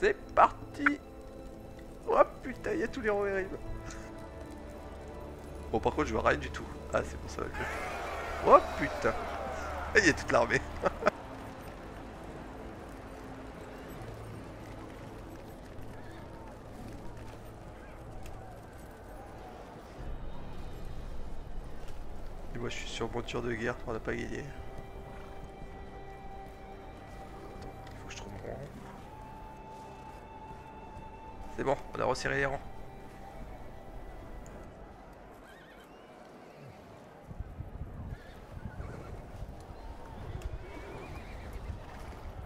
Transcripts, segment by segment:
C'est parti Oh putain, il y a tous les arrivent. Bon, par contre, je vois rien du tout. Ah, c'est bon, ça mieux. Oh putain Il y a toute l'armée. Et moi, je suis sur monture de guerre, on n'a pas gagné. C'est bon, on a resserré les rangs.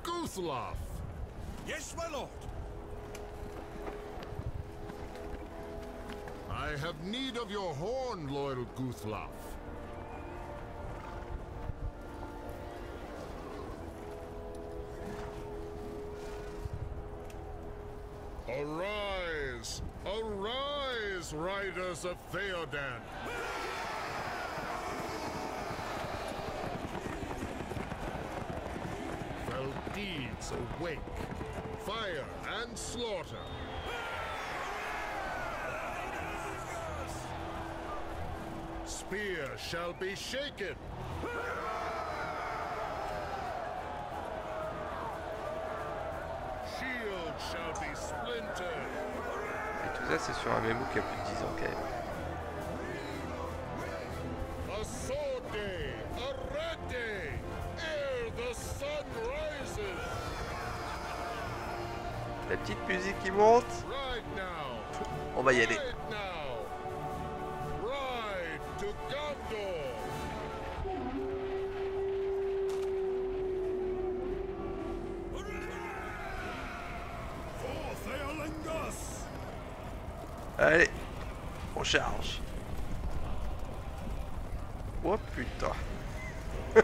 Guthloff! Yes, my lord. I have need of your horn, loyal Guthloff. Of Theodan! Fell deeds awake, fire and slaughter. Spear shall be shaken. C'est sur un mémo qui a plus de 10 ans quand même. La petite musique qui monte. On va y aller. Allez, on charge. Oh putain.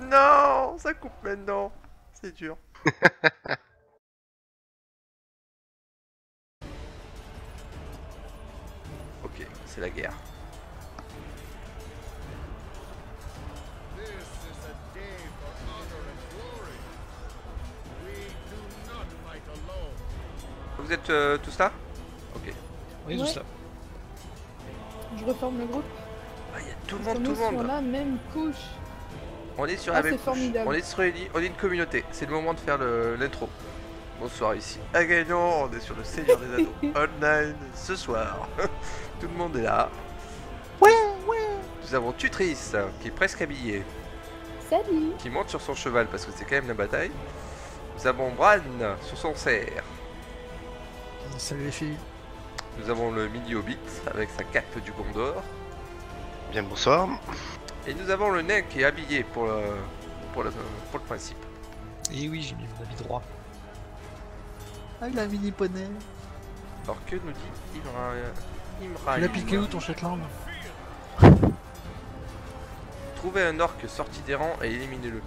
non, ça coupe maintenant. C'est dur. Formidable. On est sur Eli, on est une communauté. C'est le moment de faire l'intro. Bonsoir ici. À Gagnant, on est sur le Seigneur des Anneaux online ce soir. Tout le monde est là. Nous avons Tutrice qui est presque habillée, Salut qui monte sur son cheval parce que c'est quand même la bataille. Nous avons Bran sur son cerf. Salut les filles. Nous avons le mini Hobbit avec sa cape du Gondor. Bien bonsoir. Et nous avons le nain qui est habillé pour le, pour le, pour le principe. Et oui, j'ai mis mon habit droit. Ah, il a un mini poney. Alors que nous dit Imra... Imra Tu l'as piqué où ton Shetland? Trouvez un orc sorti des rangs et éliminez-le.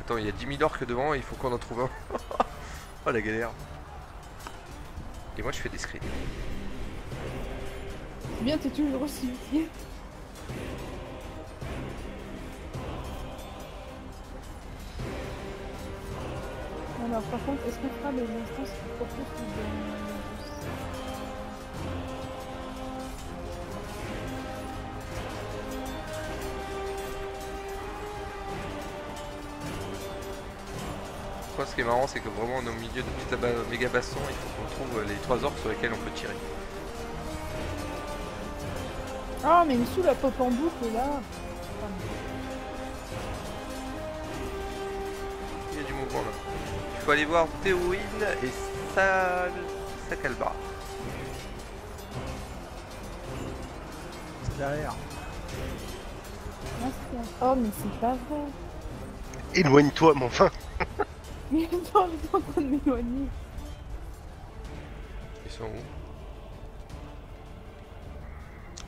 Attends, il y a 10 000 orques devant, il faut qu'on en trouve un. oh la galère. Et moi je fais des screens. Bien, t'es toujours aussi utile. Alors par contre, est-ce qu'on fera les instances qui proposent. Quoi, ce qui est marrant, c'est que vraiment on est au milieu de toute la méga baston, il faut qu'on trouve les trois orques sur lesquels on peut tirer. Ah, mais il me saoule la pop en boucle là Il y a du mouvement là. Il faut aller voir Théoïne et Sal... Sakalbar. C'est derrière. Oh, mais c'est pas vrai Éloigne-toi, mais enfin. Mais attends, j'étais en train de m'éloigner. Ils sont où?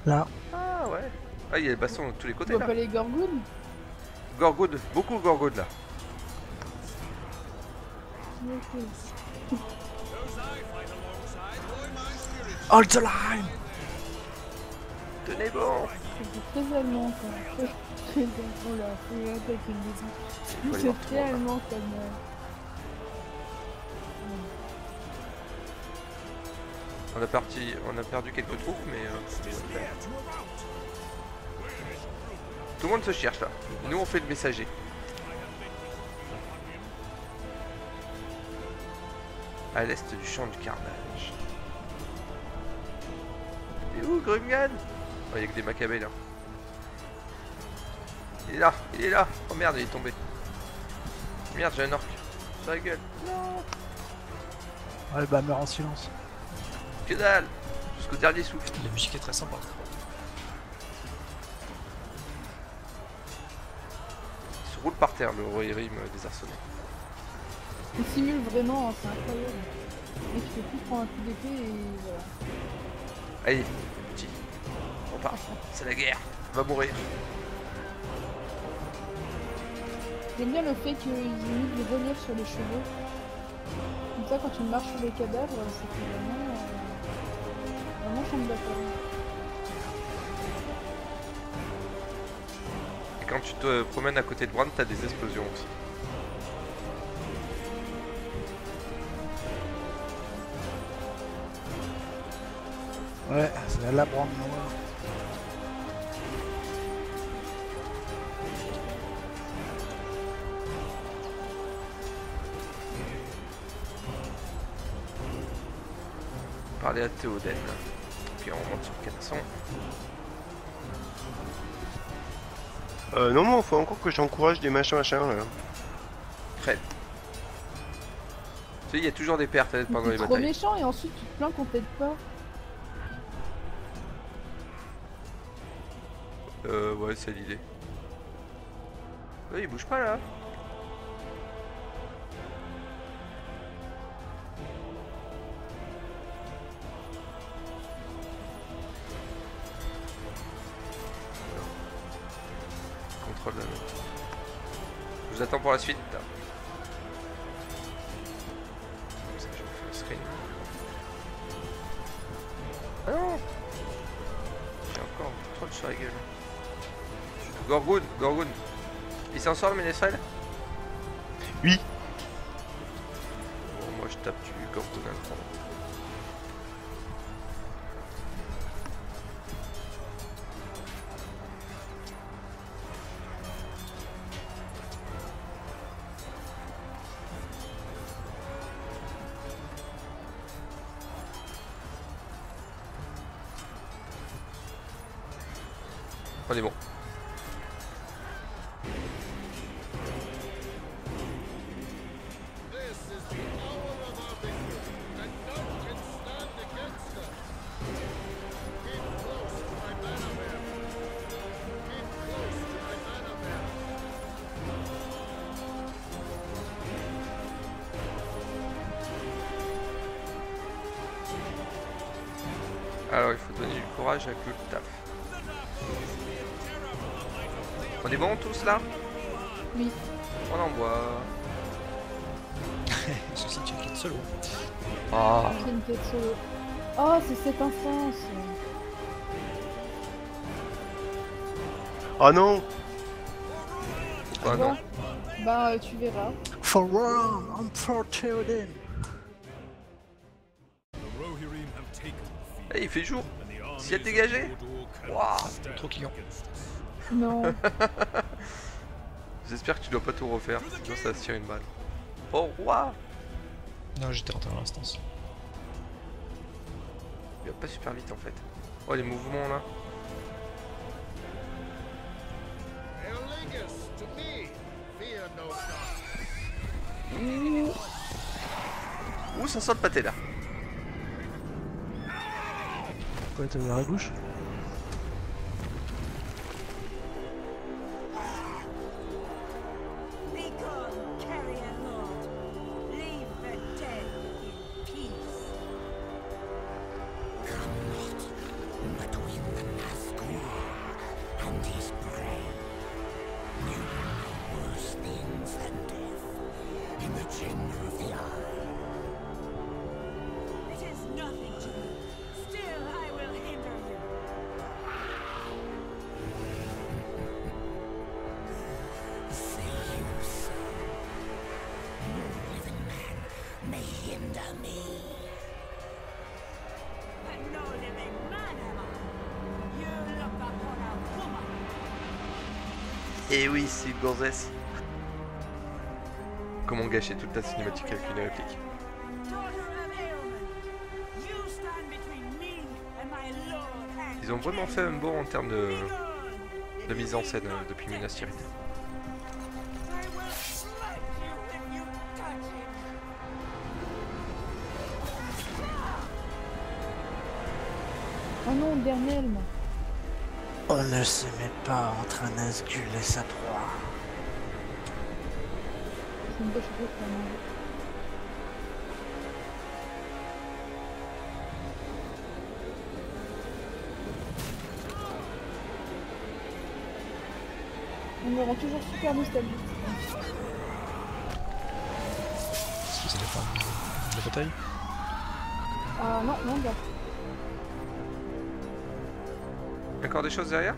Là. Ah ouais. Ah, il y a le baston de tous les côtés vois là. pas les gorgounes? Gorgode, beaucoup Gorgode là. Ok. Those I fight alongside, boy my spirit. Hold the line Tenez bon C'est très allemand, quoi. Oh là, C'est tout très allemand comme. On a, parti, on a perdu quelques troupes, mais euh, tout le monde se cherche là. Nous on fait le messager. À l'est du champ du carnage. Et où Grumgan? Oh, il y a que des macabées là. Il est là, il est là. Oh merde, il est tombé. Merde, j'ai un orc. Sur la gueule. Ouais, bah meurt en silence. Que dalle Jusqu'au dernier souffle. La musique est très sympa. Il se roule par terre le Rohirrim désarçonné. Il simule vraiment, hein, c'est incroyable. Et tu peux plus prendre un coup d'épée et voilà. Allez, petit. On part. C'est la guerre. On va mourir. J'aime bien le fait qu'ils aient mis du relief sur les chevaux. Comme ça, quand tu marches sur les cadavres, c'est vraiment. Euh, vraiment bataille. Et quand tu te promènes à côté de Bran, t'as des explosions aussi. Ouais, c'est la noire. Parler à Théoden. Puis on monte sur le canasson. Euh, non, non, faut encore que j'encourage des machins, machins, là. Crève. Tu sais, il y a toujours des pertes pendant C'est les trop batailles. méchant et ensuite tu te plains qu'on t'aide pas. C'est l'idée. Il bouge pas là. Contrôle la note. Je vous attends pour la suite. Sort le ménestrel Oui. Bon, moi je tape du prendre. On est bon. Courage avec le taf. On est bon tous là? Oui. On envoie. Ceci, tu es solo. Ah, J'ai une tête solo. Oh, c'est cette instance. Ah non bah non. Bah, euh, tu verras. For one, I'm for the field, Eh, il fait jour. Ciel of dégagé. Waouh, trop client. Non. J'espère que tu dois pas tout refaire, sinon ça se tire une balle. Oh roi Non, j'étais rentré dans l'instance. Il va pas super vite en fait. Oh les mouvements là. Ouh ça sent le pâté là. Quoi, t'as ouvert la bouche? Gonzesse. Comment gâcher toute la cinématique avec une réplique. Ils ont vraiment fait un bon en termes de, mise en scène euh, depuis Minas Tirith. Oh non, Bernelm On ne se met pas entre un Nazgûl et sa proie. De quand même. On me rend toujours super nostalgique. Est-ce que c'est la fin de- la bataille Ah non, non, bah. Encore des choses derrière?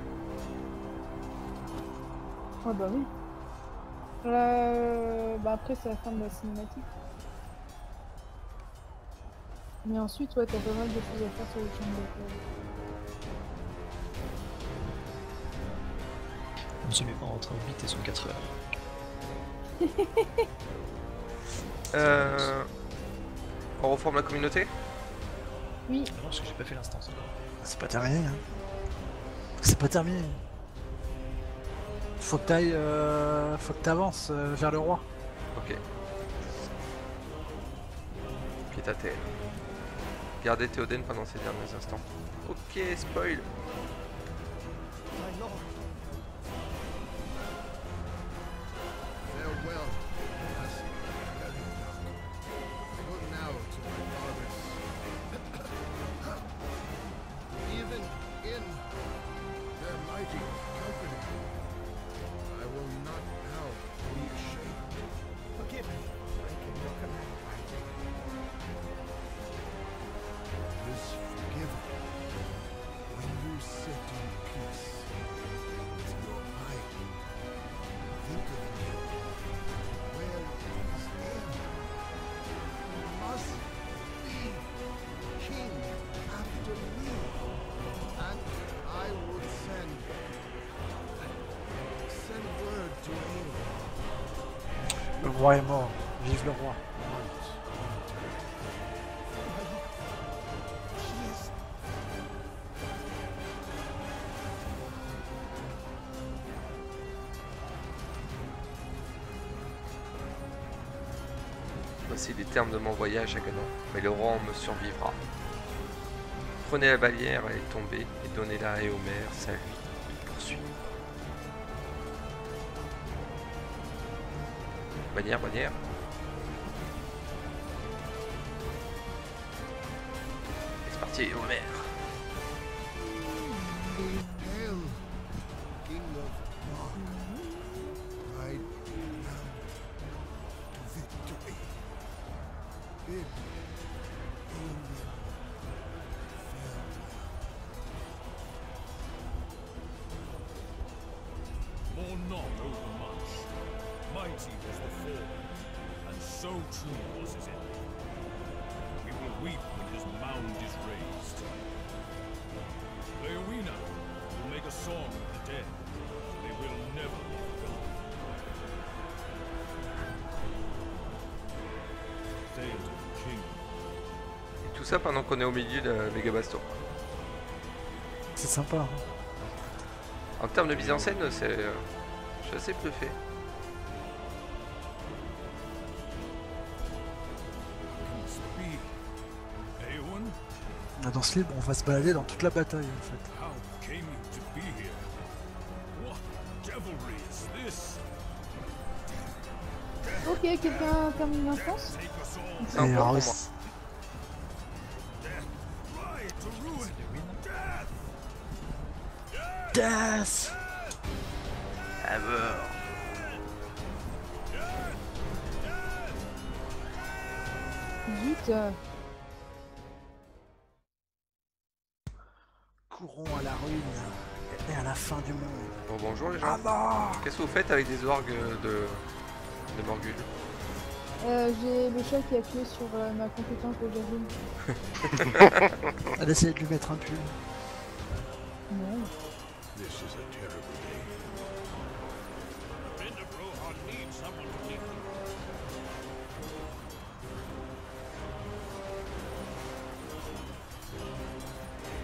Ah bah oui. Euh, bah après c'est la fin de la cinématique. Mais ensuite ouais t'as pas mal de choses à faire sur le champ de bataille. On se met pas entre un 8 et son 4 heures. euh... On reforme la communauté? Oui, non, parce que j'ai pas fait l'instance. C'est pas terminé, hein. C'est pas terminé. Faut que t'ailles, euh, faut que t'avances euh, vers le roi. Ok. Pied à terre. Gardez Théoden pendant ces derniers instants. Ok, spoil roi est mort. Vive le roi. Voici les termes de mon voyage à Ganon, mais le roi me survivra. Prenez la bannière, elle est tombée, et donnez-la à Éomer, à C'est parti. Ça pendant qu'on est au milieu de la méga baston. C'est sympa. hein. En termes de mise en scène, c'est. euh, Je suis assez bluffé. Eowyn, Dans ce livre, on va se balader dans toute la bataille en fait. Ok, quelqu'un termine l'instance Et alors, À euh, Courons à la ruine et à la fin du monde. Bon, bonjour les gens. Qu'est-ce que vous faites avec des orgues de, de Morgul euh, J'ai le chat qui a appuyé sur euh, ma compétence de Javelin. Elle essaie de lui mettre un pull. Non. This is a terrible day. Commander Brohan needs someone to lead them.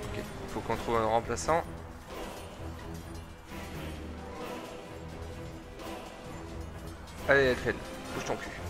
Ok, il faut qu'on trouve un remplaçant. Allez, Elfen, bouge ton cul.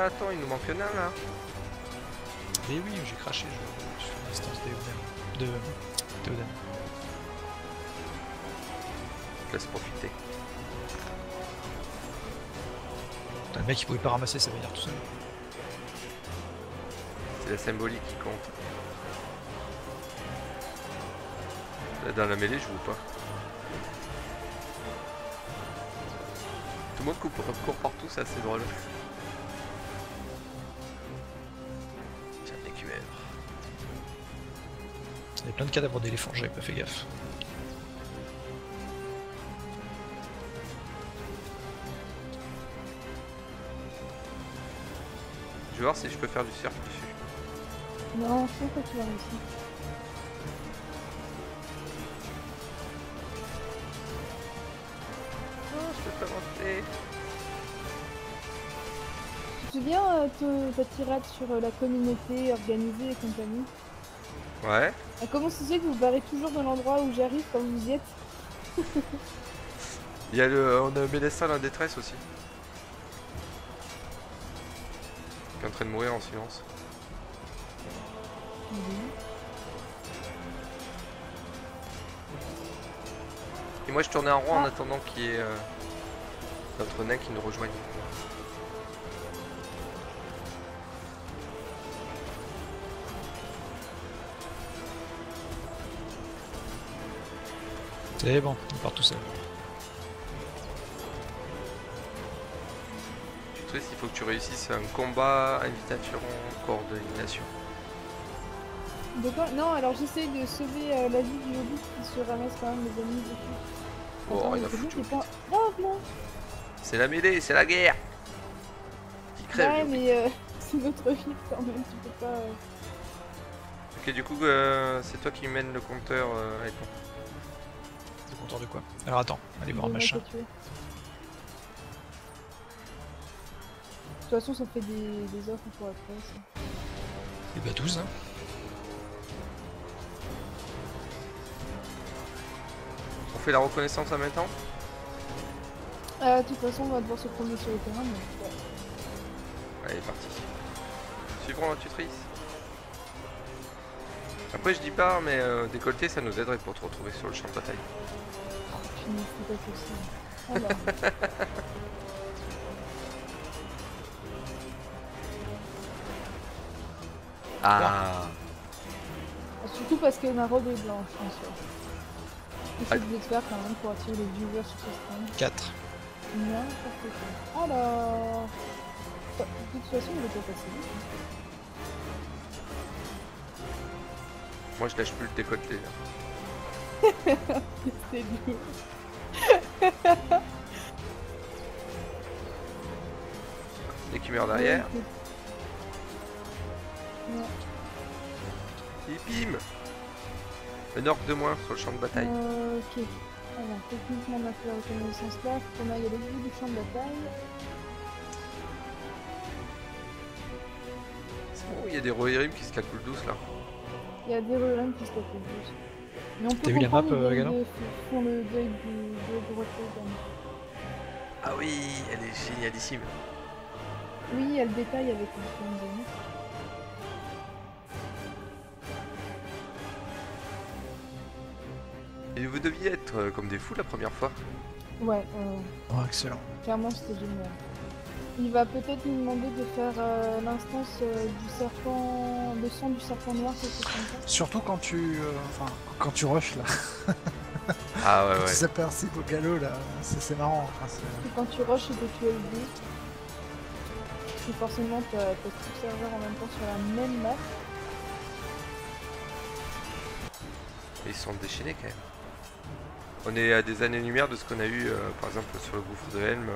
Attends, il nous manque un là. Mais oui, j'ai craché je, sur l'instance d'Eoden. De. Théoden. Laisse profiter. Putain, Le mec il pouvait pas ramasser sa bannière tout seul. C'est la symbolique qui compte. Là, dans la mêlée, je joue pas. Tout le monde coupe, court partout, c'est assez drôle. Plein de cadavres d'éléphants, j'avais pas fait gaffe. Je vais voir si je peux faire du cirque dessus. Non, je sais que tu vas réussir. Non, je peux pas monter. Tu te souviens euh, te- ta tirade sur euh, la communauté organisée et compagnie? Ouais. Ah, Comment se fait que vous barrez toujours dans l'endroit où j'arrive quand vous y êtes Il y a le, on a Mélestin en détresse aussi. Qui est en train de mourir en silence. Et moi je tournais en rond en Ah. attendant qu'il y ait euh, notre nain qui nous rejoigne. C'est bon, il part tout seul. Suis triste, il faut que tu réussisses un combat, invitation, coordination. De quoi? Non, alors j'essaie de sauver euh, la vie du hobbit qui se ramasse quand même les ennemis dessus. Oh, Attends, foutre. qui est pas... Non, non C'est la mêlée, c'est la guerre Qui crève. Ouais, mais euh, c'est notre vie quand même, tu peux pas... euh, Ok, du coup, euh, c'est toi qui mène le compteur euh, avec moi. De quoi Alors attends, allez voir machin. à. De toute façon, ça fait des, des offres pour après. ça. Et bah 12, hein. On fait la reconnaissance en même temps? Euh, de toute façon, on va devoir se promener sur le terrain, mais... ouais. Allez, parti. Suivrons la tutrice. Après, je dis pas, mais euh, décolleté, ça nous aiderait pour te retrouver sur le champ de bataille. Punaise, c'est pas possible. Alors, Ah surtout parce que ma robe est blanche, en soi. Ah. je voulais te faire quand même pour attirer les viewers sur ce stream 4. N'importe quoi. Alors... Bah, De toute façon, il est pas passé Moi, je lâche plus le décolleté. Là. C'est dur. L'écumeur derrière. Ouais. Et bim Un orque de moins sur le champ de bataille. Euh, ok. Alors, techniquement, on a fait la reconnaissance là. Faut qu'on aille à bout du champ de bataille. C'est bon, il y a des Rohirrim qui se calculent douce là. Il y a des ruines qui se tapent plus. Mais on peut T'as vu la map, euh, les Galant deux qui font le deuil du de Rotterdam. Ah oui, elle est génialissime. Oui, elle détaille avec le film de Et vous deviez être euh, comme des fous la première fois. Ouais, euh, Oh, excellent. clairement c'était génial. Il va peut-être nous demander de faire euh, l'instance euh, du serpent, le sang du serpent noir, quelque chose comme ça. Surtout quand tu, euh, enfin, quand tu rushes là, Ah ouais, quand ouais. tu s'aperçoit au galop là, c'est marrant. enfin, Et quand tu rushes et que tu as le but, que forcément t'as t'as tout le serveur en même temps sur la même map. Ils sont déchaînés quand même. On est à des années-lumière de ce qu'on a eu, euh, par exemple, sur le gouffre de Helm.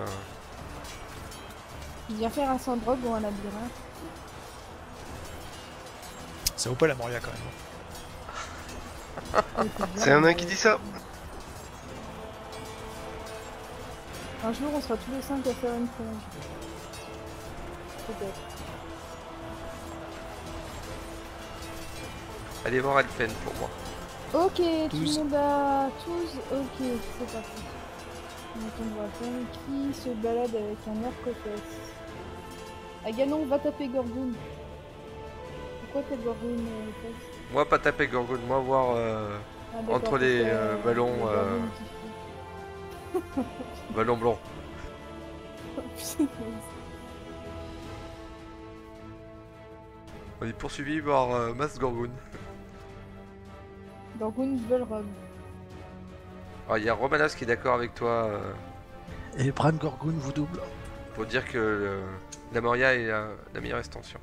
Il vient faire un sandrock ou un labyrinthe. Ça vaut pas la Moria quand même. Ah, c'est un nain qui dit ça. Un jour, on sera tous les cinq à faire une plonge. Peut-être. Allez voir Alphen pour moi. Ok, tout le monde a tous. Ok, c'est parti. Donc on voit qui se balade avec un aux fesses. Aganon, va taper Gorgoon. Pourquoi t'as Gorgoon euh, Moi, pas taper Gorgon, moi voir euh, Ah, Entre les, euh, ballons, il y a euh, Gorgoon qui ballon blanc. fait- On est poursuivi par euh, Mass Gorgon. Gorgoon veut robe. Alors, il y a Romanos qui est d'accord avec toi euh, Et Bran Gorgoon vous double. Pour dire que euh, la Moria est la, la meilleure extension.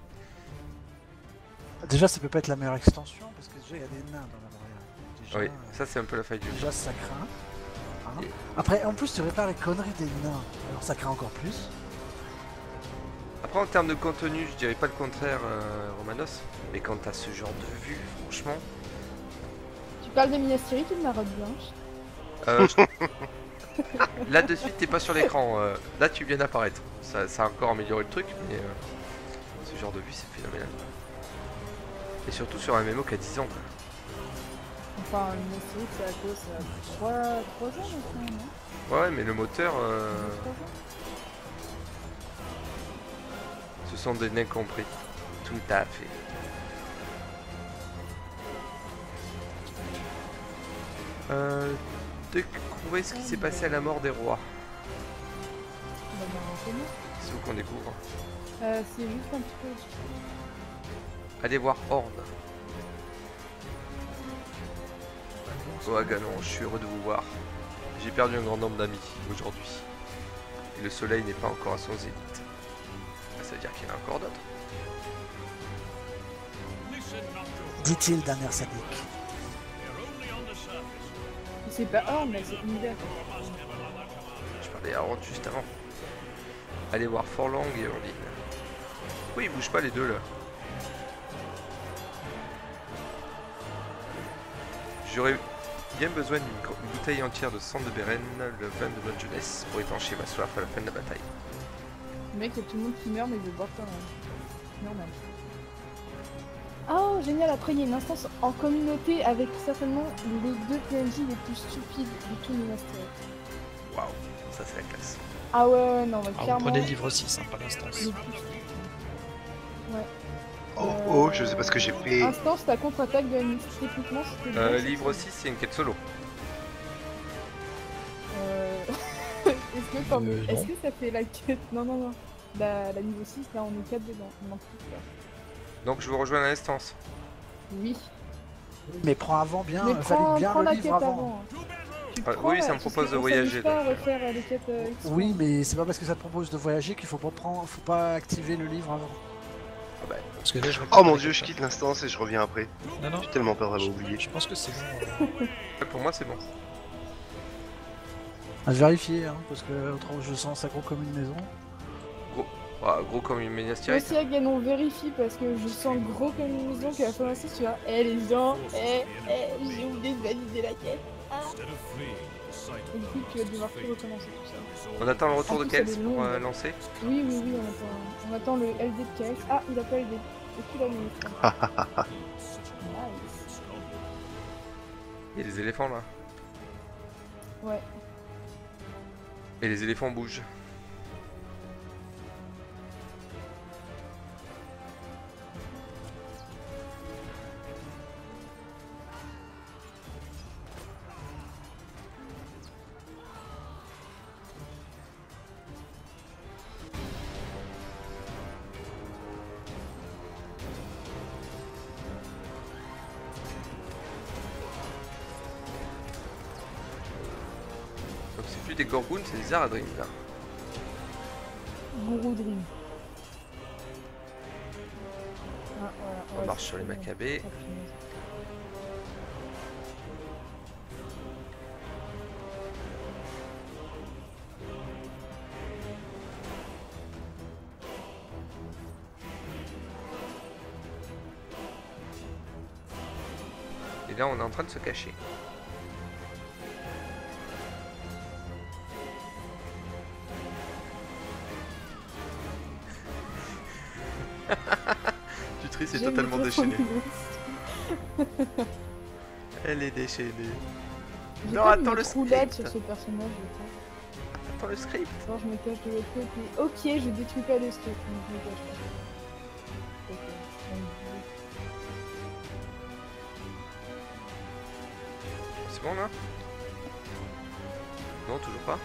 Déjà, ça peut pas être la meilleure extension parce que déjà il y a des nains dans la Moria. Déjà, Oui, euh, ça c'est un peu la faille du jeu. déjà ça craint. Hein. Après, en plus, tu répares les conneries des nains. Alors ça craint encore plus. Après, en termes de contenu, je dirais pas le contraire, euh, Romanos. Mais quand t'as ce genre de vue, franchement. Tu parles de Minas Tirith ou de la robe blanche euh, je- là de suite, t'es pas sur l'écran. euh, là, tu viens d'apparaître. Ça, ça a encore amélioré le truc, mais euh, ce genre de vue, c'est phénoménal. Et surtout sur un MMO qui a 10 ans. quoi. Enfin, Minas Tirith, c'est à cause de 3, 3 ans maintenant, non? Ouais, mais le moteur, euh, ce sont des nains compris. Tout à fait. Euh, découvrez ce qui s'est passé à la mort des rois. Bah, bah. C'est où qu'on découvre. Euh, c'est juste un petit peu. Allez voir Horn. Oh Aganon, je suis heureux de vous voir. J'ai perdu un grand nombre d'amis aujourd'hui. Et le soleil n'est pas encore à son zénith. Ah, Ça veut dire qu'il y en a encore d'autres. Dit-il d'un air sadique. C'est pas Horn, mais c'est Univers. Je parlais à Horn juste avant. Allez voir Forlong et Orlin. Oui, ils bougent pas les deux là. J'aurais bien besoin d'une bouteille entière de sang de Beren, le vin de notre jeunesse, pour étancher ma soif à la fin de la bataille. Le mec, il y a tout le monde qui meurt, mais il veut boire quand même. Normal. Oh, génial, après il y a une instance en communauté avec certainement les deux PNJ les plus stupides de tout Minas Tirith. Waouh, ça c'est la classe. Ah ouais, ouais, non, mais vous clairement. prenez le livre 6, hein, pas l'instance. Ouais. Oh, oh, je sais pas ce que j'ai fait. Instance, ta contre-attaque de la techniquement, c'était Euh, livre 6, c'est une quête solo. Euh... Est-ce que, Euh, est-ce non. que ça fait la quête? Non, non, non. La, la niveau 6, là, on est 4 dedans. On en plus, là. Donc je vous rejoins à l'instance. Oui. Mais prends avant bien, mais euh, prends, valide bien prends le la livre quête avant. Ah, prends oui, ça me parce propose de voyager, pas refaire euh, les quêtes euh, extra. Oui, mais c'est pas parce que ça te propose de voyager qu'il faut pas prendre, faut pas activer le livre avant. Parce que là, je Oh mon dieu, je quitte l'instance et je reviens après. Non, non, J'ai tellement peur d'avoir oublié. je pense que c'est bon. euh, Pour moi c'est bon. À vérifier, hein, parce que autrement je sens ça gros comme une maison. Ah, gros comme une Moi Tirith. aussi, Agan, on vérifie parce que je sens gros comme une maison fin de la séance, tu vois. Eh les gens, eh, eh, j'ai oublié de valider la quête. Ah. Et du coup, tu vas devoir tout recommencer tout ça. On attend le retour En de est pour euh, lancer. Oui, oui, oui, on attend, on attend le LD de KS. Ah, il a pas LD. Et qui l'a mis Nice. Il y a des éléphants là. Ouais. Et les éléphants bougent. Des gorgons, c'est des aradrines là. Guru Dream. On Ouais, marche sur les punaise. Et là, on est en train de se cacher. Tutrice est totalement déchaînée. Elle est déchaînée. Non, attends le script. sur ce personnage. je Attends le script. Alors je me cache de l'autre côté. Ok, je détruis pas le script. donc je me cache pas. Ok. C'est bon là? Non, toujours pas.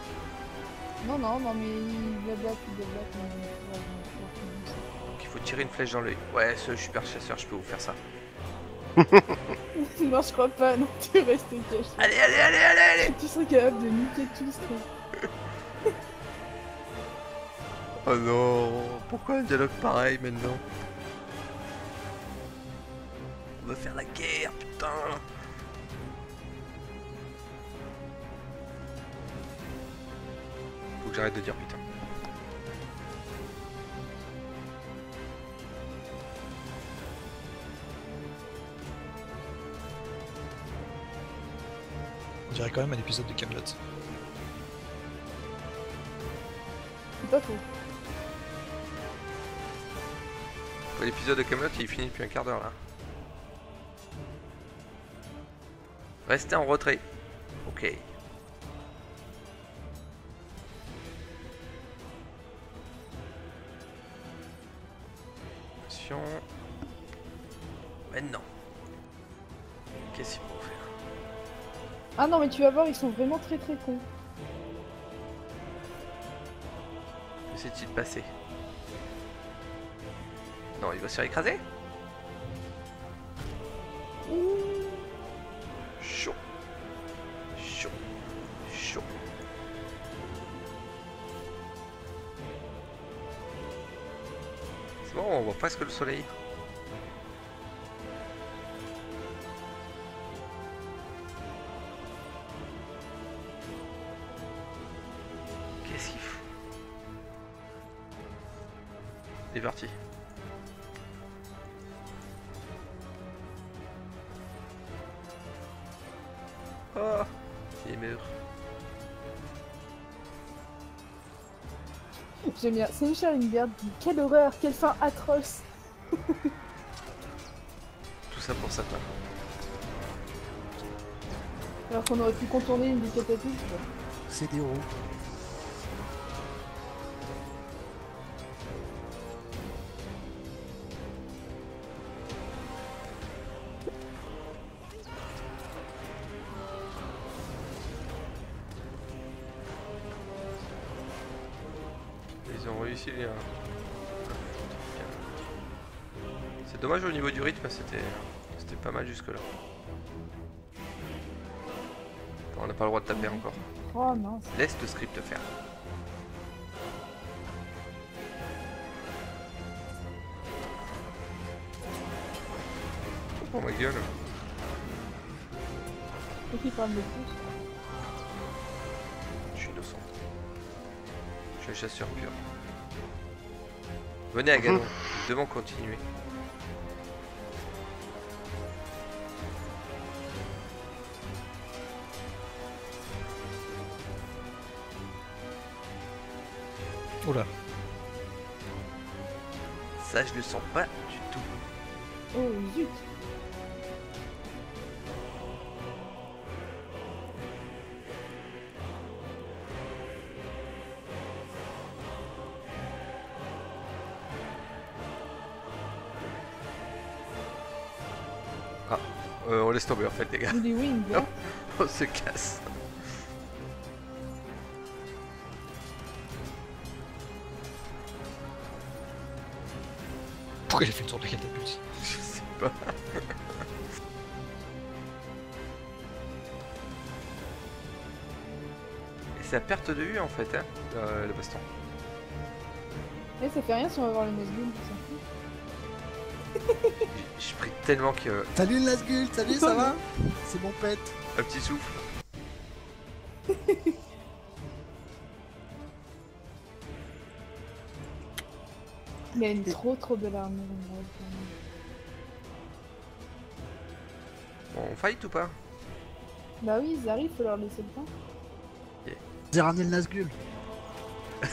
Non, non, non, mais il blablate, il blablate. Tirer une flèche dans l'œil. Ouais, ce super chasseur, je peux vous faire ça. non, je crois pas, non, tu restes caché. Allez, allez, allez, allez, allez Tu serais capable de niquer tout ce truc. Oh non Pourquoi un dialogue pareil maintenant? On va faire la guerre, putain Faut que j'arrête de dire putain. Quand même un épisode de Camelot. C'est pas faux. L'épisode de Camelot il est fini depuis un quart d'heure là. Restez en retrait. Ok. Non, mais tu vas voir, ils sont vraiment très très cons. Que s'est-il passé Non, il va se faire écraser Chaud. Chaud. Chaud. C'est bon, on voit presque le soleil. J'aime bien. C'est Michel Ingard dit Quelle horreur, quelle fin atroce. Tout ça pour ça quoi. Alors qu'on aurait pu contourner une des catapultes. C'est des roues. Pas mal jusque là. On n'a pas le droit de taper encore. Oh mince. Laisse le script faire. Oh ma gueule. Qu'il parle de plus. Je suis innocent. Je suis un chasseur pur. Venez à Ganon, nous devons continuer. Ça, je le sens pas du tout. Oh zut. Euh, on laisse tomber en fait, les gars. Hein. On se casse. Pourquoi j'ai fait une tour de catapulte Je sais pas. Et c'est à perte de vue en fait, hein, euh, le baston. Eh, ça fait rien si on va voir le Nazgûl, on s'en fout. Je prie tellement que. Salut Nazgul, salut, ça va? C'est mon pet. Un petit souffle. A une trop trop belle armure. Bon, on fight ou pas? Bah oui, ils arrivent, faut leur laisser le temps. J'ai ramené le Nazgul.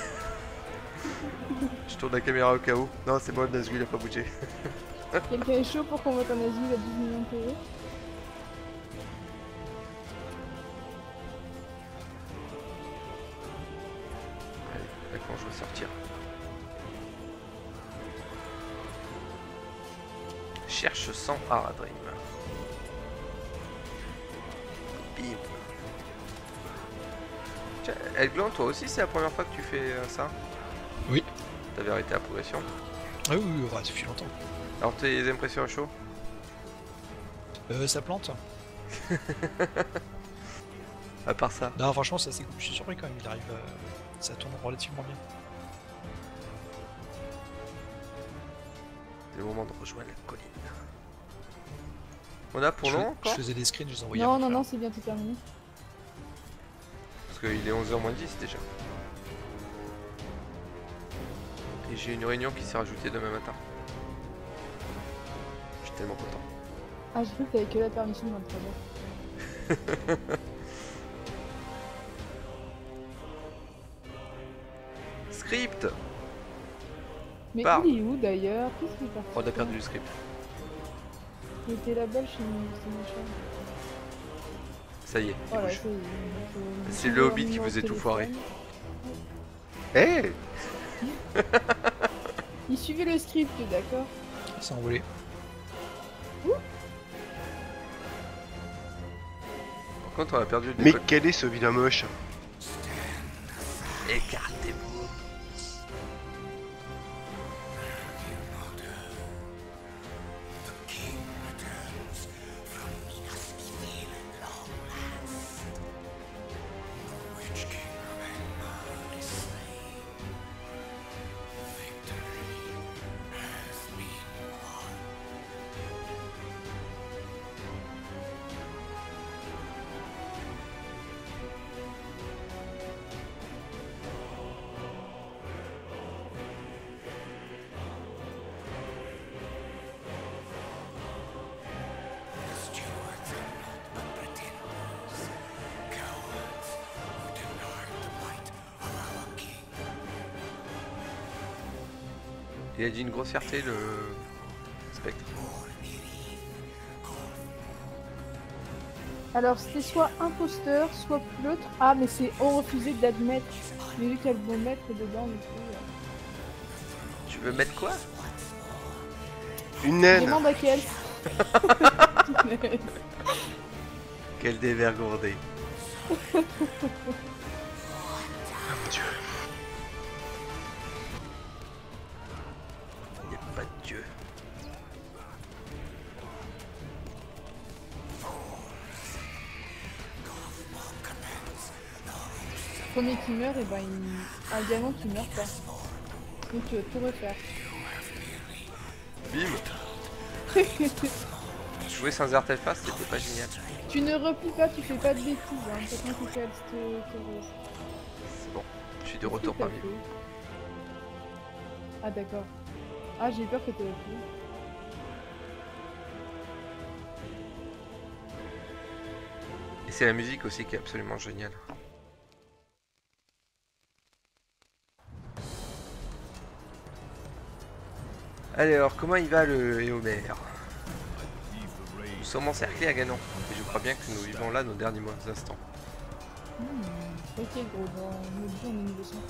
Je tourne la caméra au cas où. Non, c'est bon, le Nazgûl il a pas bougé. Quelqu'un est chaud pour qu'on vote un asile à 12 millions de toi aussi, c'est la première fois que tu fais euh, ça? Oui. T'avais arrêté la progression. Ah oui, oui, ça fait longtemps. Alors, tes impressions à chaud? Euh, ça plante À part ça. Non, franchement, ça c'est cool. Je suis surpris quand même, il arrive. euh, ça tourne relativement bien. C'est le moment de rejoindre la colline. On a pour long encore? je faisais des screens, je les envoyais. Non, non, non, c'est bientôt terminé. Qu'il est 11h moins 10 déjà. Et j'ai une réunion qui s'est rajoutée demain matin. Je suis tellement content. Ah, j'ai cru que t'avais que la permission de 23 heures. Script Mais Pars. il est où d'ailleurs? Qu'est-ce qu'il est parti On a perdu le script. Il était là-bas chez chez machin. Ça y est, il Voilà, bouge. C'est le Hobbit qui faisait tout foirer. Eh Il suivait le script, d'accord Il s'est envolé. Par contre, on a perdu le Mais quel est ce vilain moche? Écartez-vous Il a dit une grossièreté, le spectre. Alors, c'était soit imposteur, soit l'autre. Ah, mais c'est on refusait d'admettre. Mais vu qu'il y a le bon maître dedans, du coup. Tu veux mettre quoi? Une naine Demande à quel Quel dévergondé qui meurt, et ben il. Un diamant qui meurt pas. Donc tu vas tout refaire. Bim Jouer sans artefact, c'était pas génial. tu ne replies pas, tu fais pas de bêtises, hein. C'est bon, je suis de retour parmi vous. Ah d'accord. Ah j'ai peur que t'aies replié. Et c'est la musique aussi qui est absolument géniale. Allez, alors comment il va le Éomer Nous sommes encerclés à Ganon. Et je crois bien que nous vivons là nos derniers mois instants. Hmm. Ok gros, dans notre vie on est niveau 115.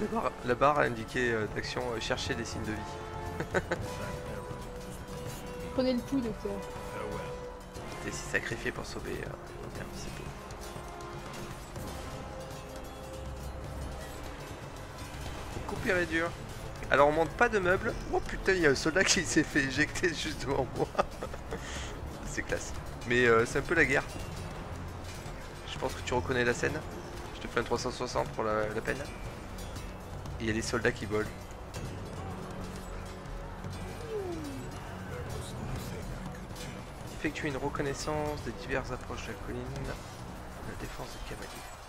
La barre, la barre a indiqué euh, d'action euh, chercher des signes de vie. Prenez le pouls docteur. T'es si sacrifié pour sauver euh, dur. Alors on monte pas de meubles. Oh putain, il y a un soldat qui s'est fait éjecter juste devant moi. c'est classe. Mais euh, c'est un peu la guerre. Je pense que tu reconnais la scène. Je te fais un 360 pour la, la peine. il y a des soldats qui volent. Effectue une reconnaissance des diverses approches de la colline. La défense des cavaliers.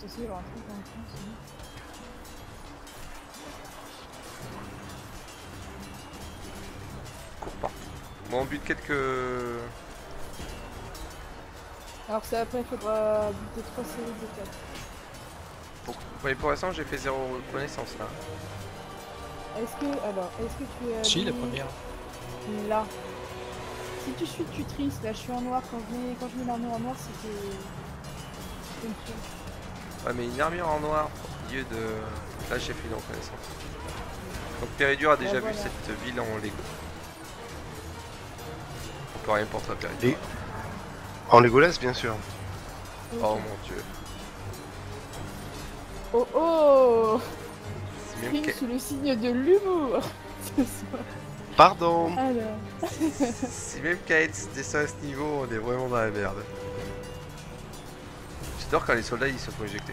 Donc ça c'est un truc en France. hein. Cours partout. On bute quelques. Alors c'est après, il faudra buter 3 séries de 4. Pour... Ouais, pour l'instant, j'ai fait zéro reconnaissance là. Est-ce que, alors, est-ce que tu as Si, la première. Là. Si tu suis tutrice, là je suis en noir, quand je mets, quand je mets l'armure en noir, c'était... c'était une tuerie. Ouais, mais une armure en noir au milieu de. Là, j'ai fait une reconnaissance. Donc, Péridur a déjà voilà. vu cette ville en Lego. On peut rien pour toi, Péridur. Et- En Legolas, bien sûr. Oh mon dieu. Oh oh C'est même Prime que- sous le signe de l'humour ce soir. Pardon Alors, Si même Kaetz descend à ce niveau, on est vraiment dans la merde. J'adore quand les soldats ils se font éjecter.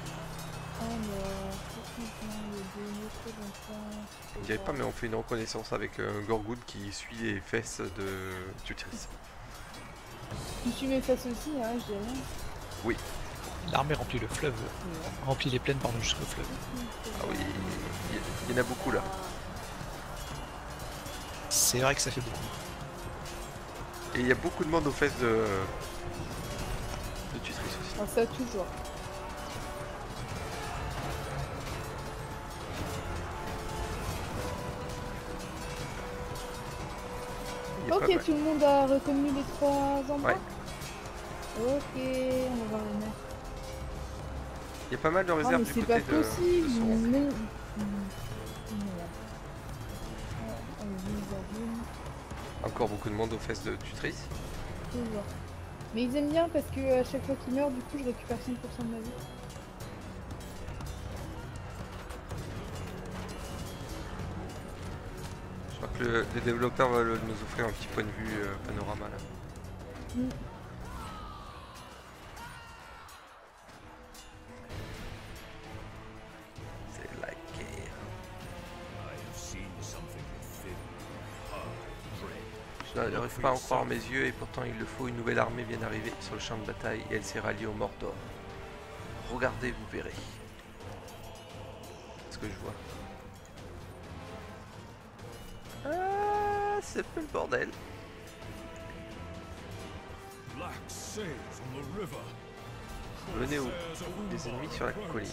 On dirait pas, mais on fait une reconnaissance avec un Gorgoud qui suit les fesses de Tutrice. Tu suis mes fesses aussi, hein, je dis rien. L'armée remplit le fleuve, remplit les plaines pardon jusqu'au fleuve. Ah oui, il y, en a beaucoup là. C'est vrai que ça fait beaucoup. Et il y a beaucoup de monde aux fesses de Alors ça toujours. Ok, tout le monde a reconnu les trois endroits Ouais. Ok, on va voir le mec. Il y a pas mal de Ah réserves mais du c'est pas de, possible mais... Ah, Encore beaucoup de monde aux fesses de Tutrice. toujours. Mais ils aiment bien parce que à chaque fois qu'ils meurent, du coup je récupère 5% de ma vie. Je crois que le, les développeurs veulent nous offrir un petit point de vue euh, panorama là. Mm. N'arrive pas en croire mes yeux et pourtant il le faut, une nouvelle armée vient d'arriver sur le champ de bataille et elle s'est ralliée au Mordor. Regardez, vous verrez. Ce que je vois. Ah, c'est un peu le bordel. Venez au des ennemis sur la colline.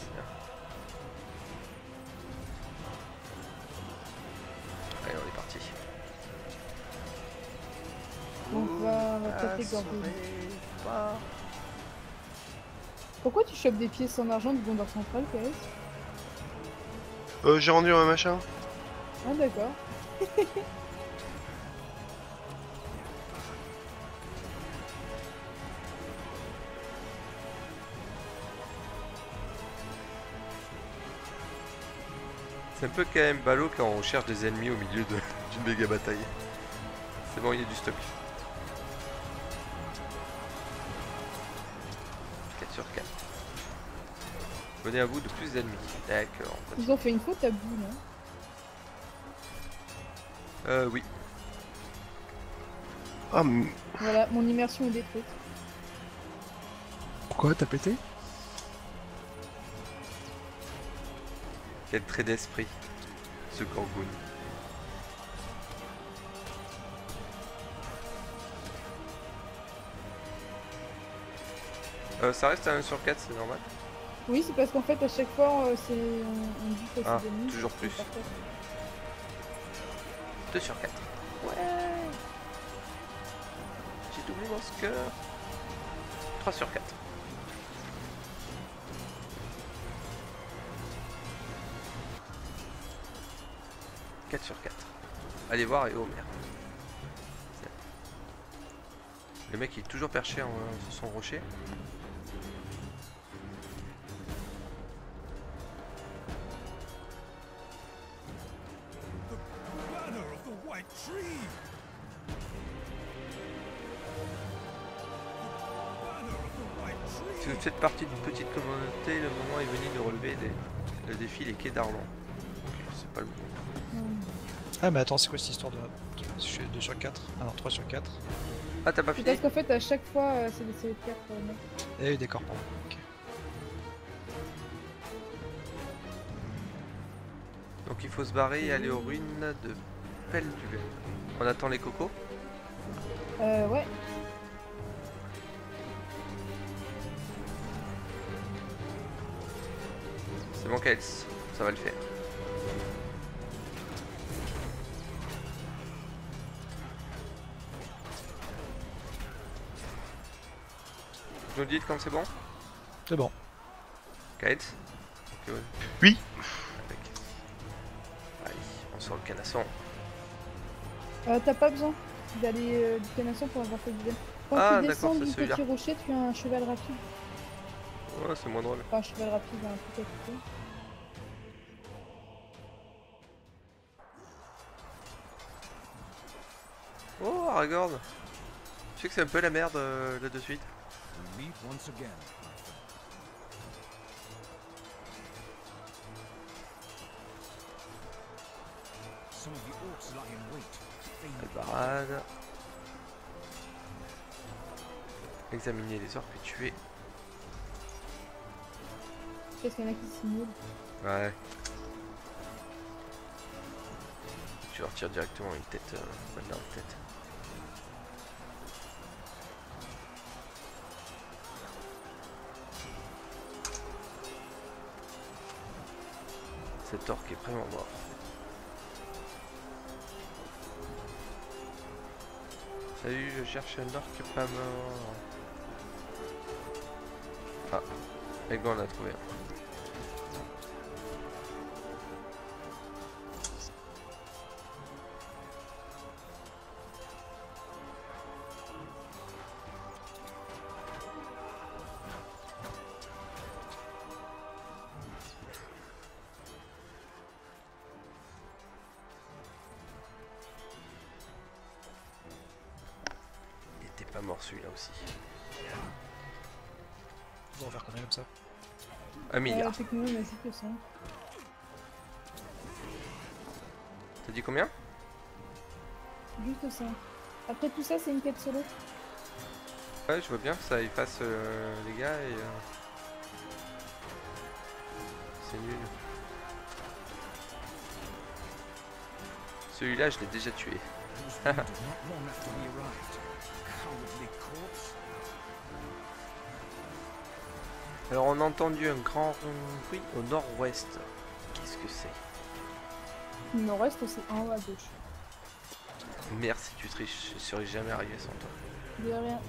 Pourquoi tu chopes des pièces en argent du Gondor central, PS Euh, j'ai rendu un machin. Ah d'accord. C'est un peu quand même ballot quand on cherche des ennemis au milieu d'une méga bataille. C'est bon, il y a du stock. Venez à bout de plus d'ennemis. D'accord. Ils ont fait une faute à bout, non Euh, oui. Ah, m- Voilà, mon immersion est détruite. Pourquoi T'as pété Quel trait d'esprit, ce Gorgoon. Euh, ça reste à 1 sur 4, c'est normal. Oui, c'est parce qu'en fait, à chaque fois, euh, c'est on, dit que Ah, c'est toujours plus. parfait. 2 sur 4. Ouais J'ai doublé mon score. 3 sur 4. « 4 sur 4. Allez voir et oh merde. Le mec il est toujours perché en, sur son rocher. Les quais d'Arlon. Ok, c'est pas le bon. Ah, mais attends, c'est quoi cette histoire de. Je suis 2 sur 4. Ah non, 3 sur 4. Ah, t'as pas C'est fini parce qu'en fait, à chaque fois, euh, c'est des séries de cartes. euh, mec. Eh oui, d'accord, pardon. Ok. Donc il faut se barrer et aller aux ruines de Pelduel. On attend les cocos Euh, ouais. C'est bon, Kels, ça va le faire. Vous nous dites quand c'est bon C'est bon. Ok, ouais. Oui. Impec. Allez, on sort le canasson. Euh, T'as pas besoin d'aller euh, du canasson pour avoir fait du bien. Quand Ah, tu d'accord, descends c'est du petit rocher, tu as un cheval rapide. Ouais, c'est moins drôle. Enfin, un cheval rapide, un truc à Aragorn Tu sais que c'est un peu la merde euh, là de suite Albarade. Examiner les orques et tuer. Qu'est-ce qu'il y en a qui simulent Ouais. Tu leur tires directement une tête, euh, balle dans la tête. Cet orque est vraiment mort. Salut, je cherche un orque pas mort. Ah, Ego on a trouvé un. Un milliard. Euh, techniquement, il m'a dit que ça. T'as dit combien? Juste ça. Après tout ça, c'est une quête solo. Ouais, je vois bien que ça efface euh, les gars et. euh, C'est nul. Celui-là, je l'ai déjà tué. Alors, on a entendu un grand bruit au nord-ouest. Qu'est-ce que c'est? Reste aussi en haut à gauche. Merci, tu triches. Je serais jamais arrivé sans toi. De rien.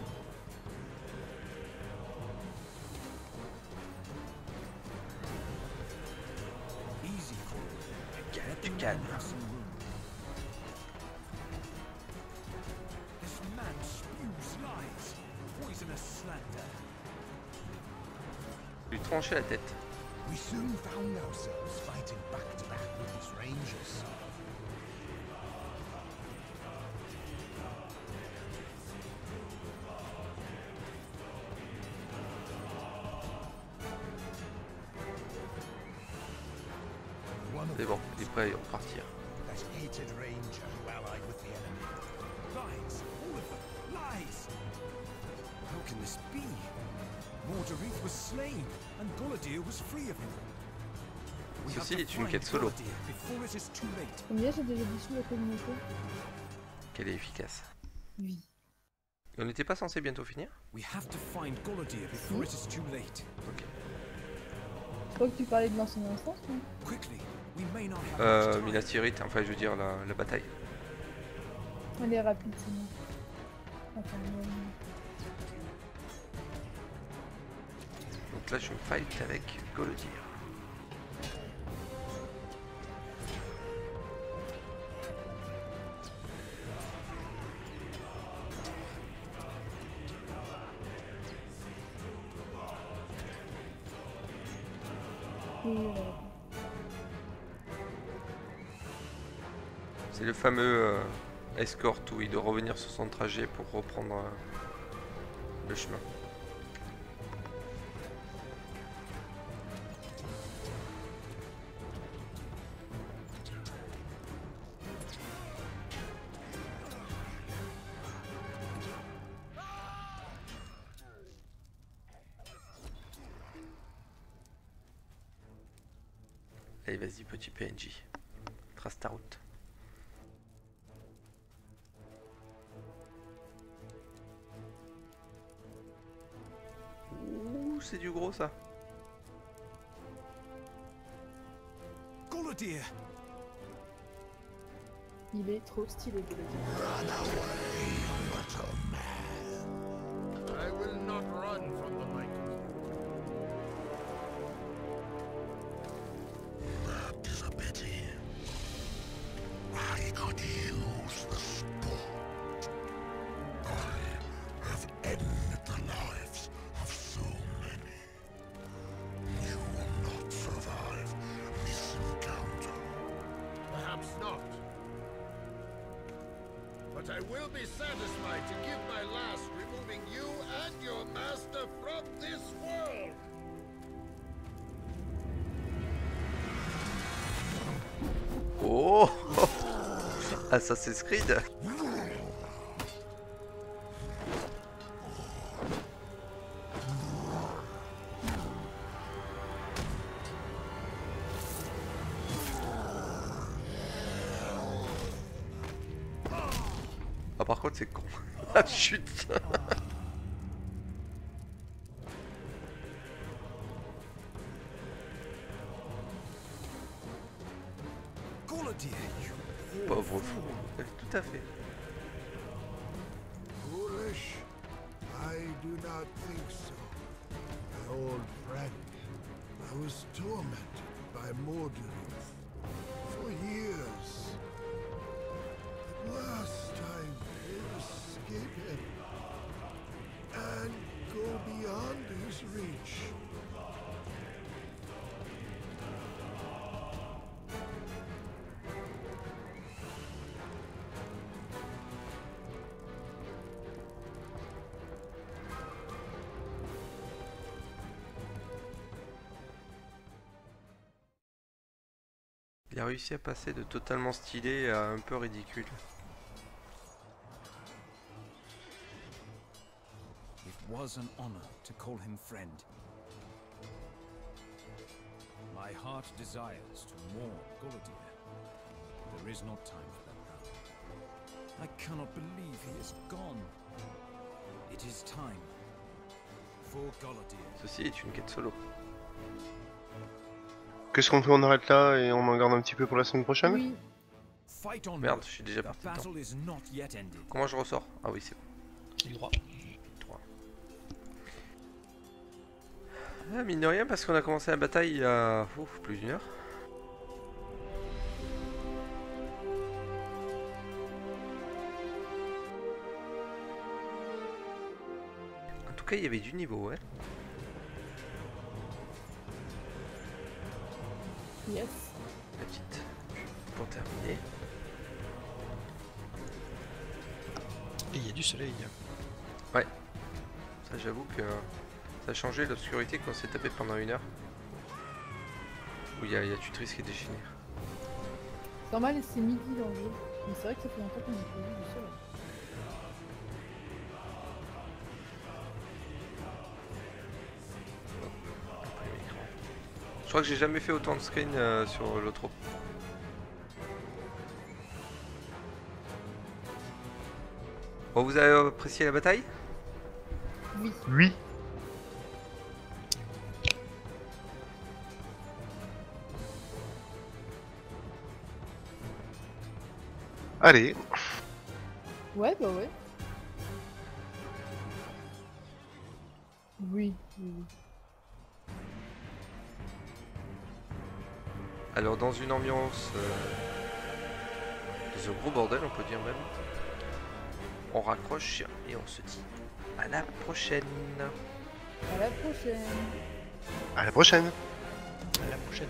frustrated. We soon found ourselves fighting back to back with these rangers. C'est bon, il est prêt à lies How can this be? Mortarith was slain. And Guladir was free of him. We have Ceci to est une find quête solo. Guladir Before it is too late. Combien j'ai déjà dissous la communauté Qu'elle est efficace. Oui. Et on n'était pas censé bientôt finir We have to find Guladir before it is too late. Je crois que tu parlais de l'ancienne instance, non Euh. Minas Tirith, enfin je veux dire la, la bataille. Elle est rapide, sinon. Attends, euh, Je me fight avec Golodir. C'est le fameux euh, escort où il doit revenir sur son trajet pour reprendre euh, le chemin. Allez, vas-y, petit PNJ. Trace ta route. Ouh, c'est du gros ça. Il est trop stylé, de I will be satisfied to give my last removing you and your master from this world. Oh Assassin's Creed Pauvre fou. Tout à fait. Il a réussi à passer de totalement stylé à un peu ridicule. It was an honor to call him friend. My heart desires to mourn. There is not time for that now. I cannot believe he is gone. It is time for. Ceci est une quête solo. Qu'est-ce qu'on fait On arrête là et on en garde un petit peu pour la semaine prochaine? Oui. Merde, je suis déjà parti dedans. Comment je ressors? Ah oui, c'est bon. Clic droit. Ah, mine de rien, parce qu'on a commencé la bataille il y a ouf, plus d'une heure. En tout cas, il y avait du niveau, ouais. Yes. La petite. Pour terminer. Et il y a du soleil. Ça, j'avoue que ça a changé l'obscurité qu'on s'est tapé pendant une heure. Où il y, a- y a Tutris qui déchaîne. C'est normal, c'est midi dans le jeu. Mais c'est vrai que ça fait longtemps qu'on a pas vu du soleil. Crois que j'ai jamais fait autant de screen euh, sur l'autre. Bon, vous avez apprécié la bataille? Oui. Oui. Allez, Ouais, bah ouais. Alors, dans une ambiance. euh, dans un gros bordel, on peut dire même. On raccroche et on se dit à la prochaine. À la prochaine. à la prochaine À la prochaine.